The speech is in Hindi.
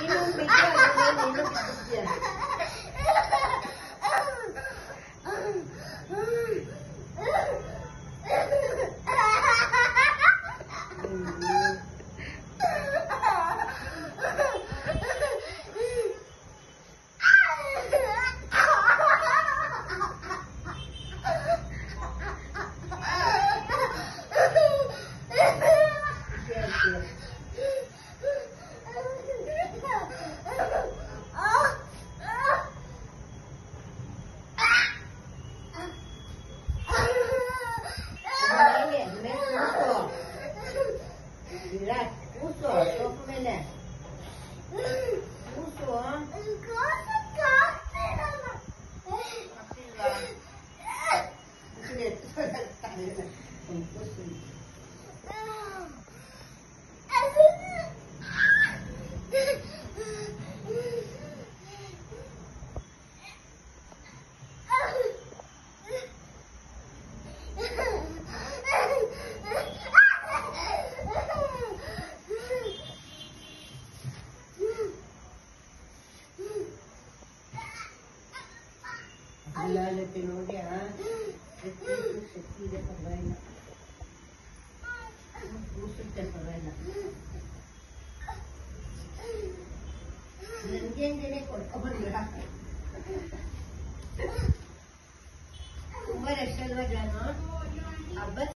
因为没见过你的笔我做。Ha? Ito, ito, sa tira pa ba na? Ang puso